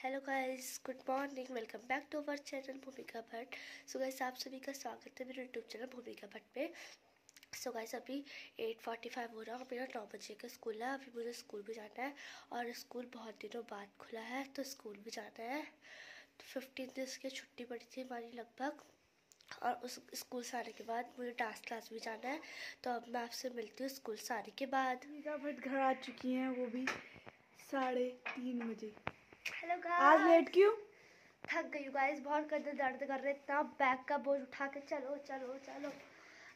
Hello guys good morning welcome back to our channel Bhumika Bhatt so guys आप सभी का स्वागत है मेरे यूट्यूब चैनल भूमिका भट्ट पे. सो so गाइस अभी 8:45 हो रहा है मेरा नौ बजे का स्कूल है। अभी मुझे स्कूल भी जाना है और स्कूल बहुत दिनों बाद खुला है तो स्कूल भी जाना है। तो फिफ्टीन डेज़ की छुट्टी पड़ी थी हमारी लगभग और उस स्कूल से आने के बाद मुझे डांस क्लास भी जाना है। तो अब मैं आपसे मिलती हूँ स्कूल से आने के बाद। भट्ट घर आ चुकी हैं, वो भी साढ़े तीन बजे। हेलो आज लेट क्यों? थक गई हूँ गाइस बहुत कंधे दर्द कर रहे इतना बैग का बोझ उठा के चलो चलो चलो।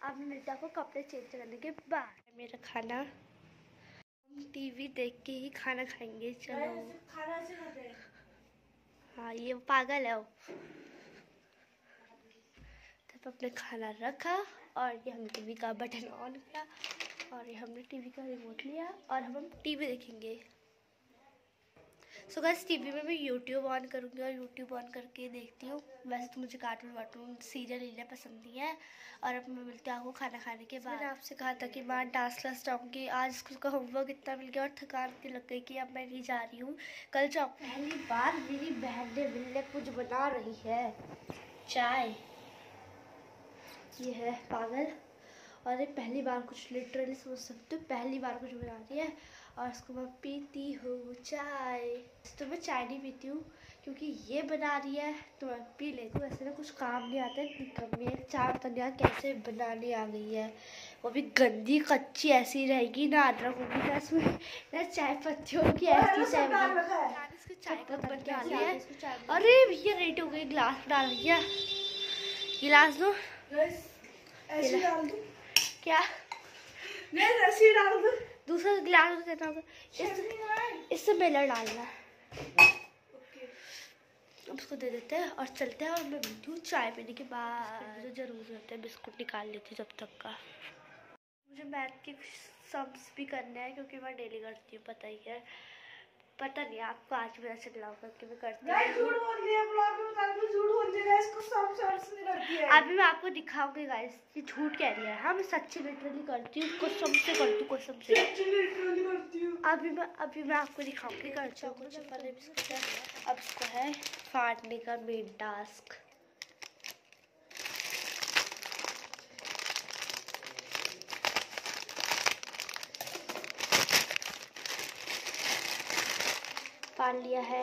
अब मिलता को कपड़े चेंज करने के बाद। मेरा खाना। हम टीवी देख के ही खाना खाएँगे। चलो। खाना से हाँ। ये पागल है वो। तब अपने खाना रखा और ये हमने टीवी का बटन ऑन किया और ये हमने टीवी का रिमोट लिया और हम हम टीवी देखेंगे। सो गैस टीवी में मैं यूट्यूब ऑन करूँगी और यूट्यूब ऑन करके देखती हूँ। वैसे तो मुझे कार्टून वार्टून सीरियल वीरियल पसंद नहीं है और अब मैं मिलती हूँ आपको खाना खाने के बाद। मैंने आपसे कहा था कि मैं डांस क्लास जाऊँगी। आज स्कूल का होमवर्क इतना मिल गया और थकान इतनी लग गई कि अब मैं नहीं जा रही हूँ। कल जाऊँ। पहली बार मेरी बहन ने मिलने कुछ बना रही है। चाय। ये है पागल। और ये पहली बार कुछ लिटरली समझ सकते हो पहली बार कुछ बना रही है। और इसको मैं पीती हूँ चाय। तो मैं चाय नहीं पीती हूँ क्योंकि ये बना रही है तो मैं पी लेती हूँ। ऐसे ना कुछ काम नहीं आता है कमी है चाय पता नहीं कैसे बनानी आ गई है। वो भी गंदी कच्ची ऐसी रहेगी ना अदरक होगी ना इसमें ना चाय पत्ती होगी ऐसी चाय इसकी चाय कप बन के है? अरे भैया रेट हो गई गिलास डाल दिया। गिलास दो। ऐसे डाल दूँ। क्या? मैं रस्सी डाल दूँ। दूसरा गिलास देना होगा इस इससे बेलर डालना है। अब उसको दे देते हैं और चलते हैं और मैं दूध हूँ चाय पीने के बाद। ज़रूर होता हैं बिस्कुट निकाल लेती हूँ जब तक का। मुझे मैथ के कुछ सम्स भी करने हैं क्योंकि मैं डेली करती हूँ पता ही है। पता नहीं आपको आज भी ऐसे ब्लॉग करके मैं करती गाइस हूँ। झूठ बोल दिया ब्लॉग में बता दो झूठ बोल दिया गाइस को सब सर्च नहीं करती है। अभी मैं आपको दिखाऊँगी गाइस ये झूठ कह रही है। हाँ मैं सच्ची लिटरली करती हूँ कसम से करती हूँ कसम से। सच्ची लिटरली करती हूँ। अभी मैं अभी मैं आपको दिखाऊँगी करती हूँ कुछ पहले अब इसको है फाड़ने का मेन टास्क फाड़ लिया है।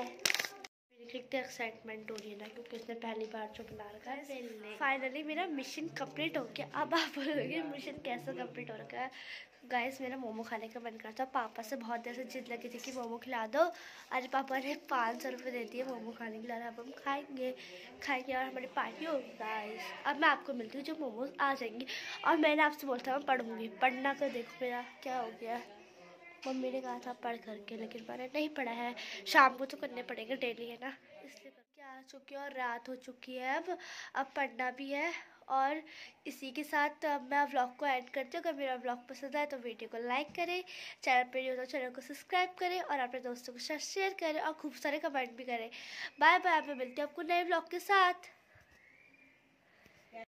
कितनी एक्साइटमेंट हो रही है ना क्योंकि इसने पहली बार जो बना रखा है फाइनली मेरा मिशन कंप्लीट हो गया। अब आप बोलोगे मिशन कैसे कंप्लीट हो रखा है? गाइस मेरा मोमो खाने का मन कर था। पापा से बहुत देर से जिद लगी थी कि मोमो खिला दो। आज पापा ने पाँच सौ रुपये दे दिए मोमो खाने के लिए अब हम खाएँगे। खाएँगे और हमारी पार्टी होगी गाइस अब मैं आपको मिलती हूँ जब मोमोज आ जाएँगी। और मैंने आपसे बोलता मैं पढ़ूँगी। पढ़ना कर देखो मेरा क्या हो गया मम्मी ने कहा था, पढ़ करके, लेकिन मैंने नहीं पढ़ा है। शाम को तो करने पड़ेंगे डेली है ना? इसलिए क्या आ चुकी है और रात हो चुकी है अब। अब पढ़ना भी है और इसी के साथ अब मैं व्लॉग को ऐड करती हूँ। अगर मेरा व्लॉग पसंद आए तो वीडियो को लाइक करें चैनल पर हो तो चैनल को सब्सक्राइब करें और अपने दोस्तों के साथ शेयर करें और खूब सारे कमेंट भी करें। बाय बाय मैं मिलती हूँ आपको नए व्लॉग के साथ।